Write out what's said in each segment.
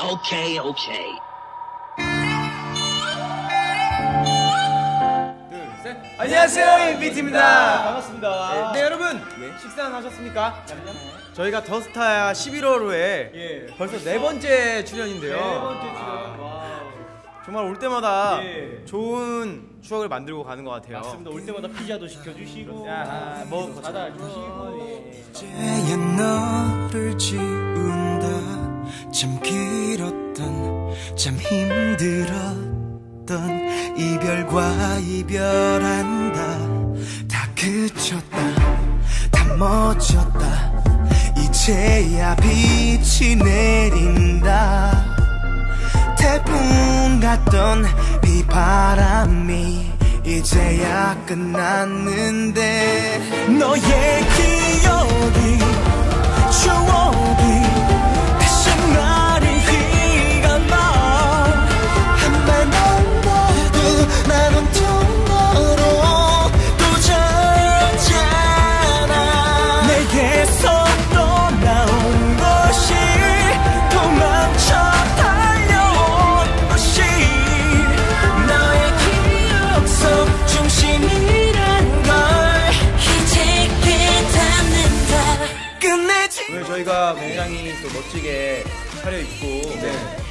Okay, okay. 둘셋 안녕하세요, 인비트입니다. 반갑습니다 네, 여러분. 네. 식사는 하셨습니까? 저희가 더스타 11월 호에 예. 벌써 네 번째 출연인데요. 네 번째 출연 와우 정말 올 때마다 예. 좋은 추억을 만들고 가는 것 같아요. 맞습니다 올 때마다 피자도 시켜주시고 야, 뭐 받아주시고 예. 참 힘들었던 이별과 이별한다. 다 그쳤다 다 멎었다. 이제야 빛이 내린다. 태풍 같던 비바람이 이제야 끝났는데 너의 기억이 오늘 저희가 굉장히 또 멋지게 차려입고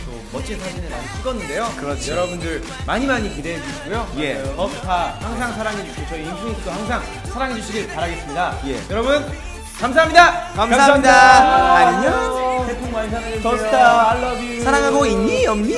또 멋진 사진을 많이 찍었는데요. 그렇죠. 여러분들 많이 많이 기대해 주시고요. 예. 더스타 항상 사랑해 주시고 저희 인피니트도 항상 사랑해 주시길 바라겠습니다. 예. 여러분 감사합니다. 감사합니다. 안녕. 태풍 많이 사랑해 주세요. 더스타 I love you 사랑하고 있니 없니?